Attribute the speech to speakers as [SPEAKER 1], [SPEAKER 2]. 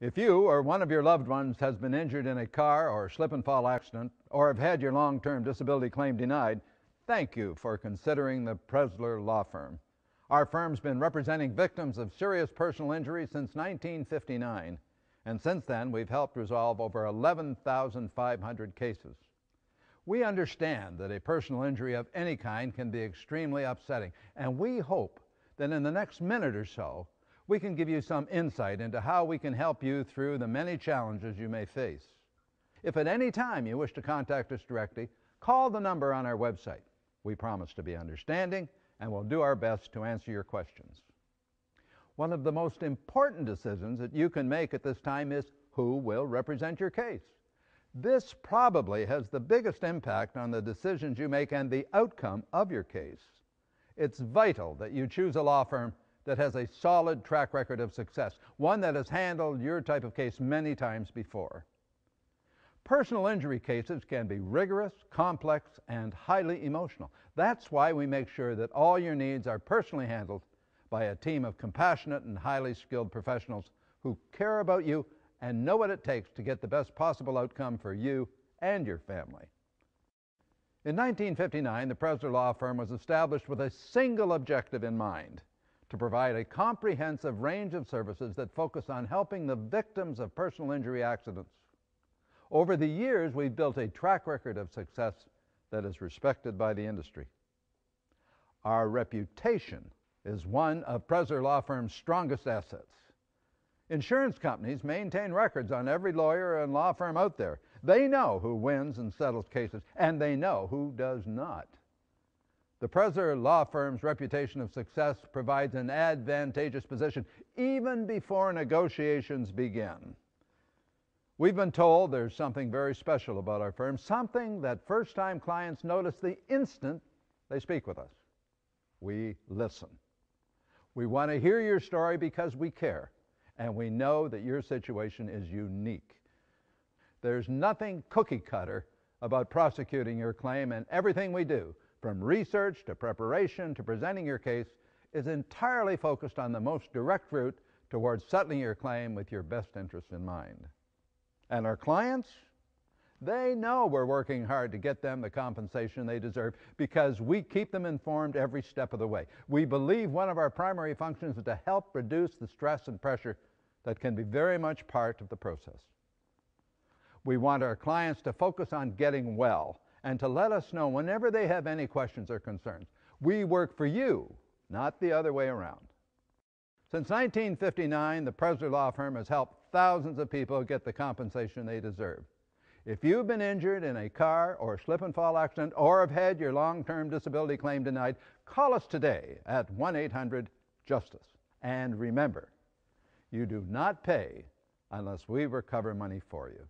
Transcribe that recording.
[SPEAKER 1] If you or one of your loved ones has been injured in a car or slip and fall accident or have had your long term disability claim denied, thank you for considering the Preszler Law Firm. Our firm's been representing victims of serious personal injury since 1959, and since then we've helped resolve over 11,500 cases. We understand that a personal injury of any kind can be extremely upsetting, and we hope that in the next minute or so, we can give you some insight into how we can help you through the many challenges you may face. If at any time you wish to contact us directly, call the number on our website. We promise to be understanding and will do our best to answer your questions. One of the most important decisions that you can make at this time is who will represent your case. This probably has the biggest impact on the decisions you make and the outcome of your case. It's vital that you choose a law firm that has a solid track record of success, one that has handled your type of case many times before. Personal injury cases can be rigorous, complex, and highly emotional. That's why we make sure that all your needs are personally handled by a team of compassionate and highly skilled professionals who care about you and know what it takes to get the best possible outcome for you and your family. In 1959, the Preszler Law Firm was established with a single objective in mind to provide a comprehensive range of services that focus on helping the victims of personal injury accidents. Over the years, we've built a track record of success that is respected by the industry. Our reputation is one of Preszler Law Firm's strongest assets. Insurance companies maintain records on every lawyer and law firm out there. They know who wins and settles cases, and they know who does not. The Preszler Law Firm's reputation of success provides an advantageous position even before negotiations begin. We've been told there's something very special about our firm, something that first time clients notice the instant they speak with us. We listen. We want to hear your story because we care, and we know that your situation is unique. There's nothing cookie cutter about prosecuting your claim, and everything we do from research to preparation to presenting your case, is entirely focused on the most direct route towards settling your claim with your best interests in mind. And our clients, they know we're working hard to get them the compensation they deserve because we keep them informed every step of the way. We believe one of our primary functions is to help reduce the stress and pressure that can be very much part of the process. We want our clients to focus on getting well and to let us know whenever they have any questions or concerns. We work for you, not the other way around. Since 1959, the Preszler Law Firm has helped thousands of people get the compensation they deserve. If you've been injured in a car or slip and fall accident or have had your long term disability claim denied, call us today at 1 800 Justice. And remember, you do not pay unless we recover money for you.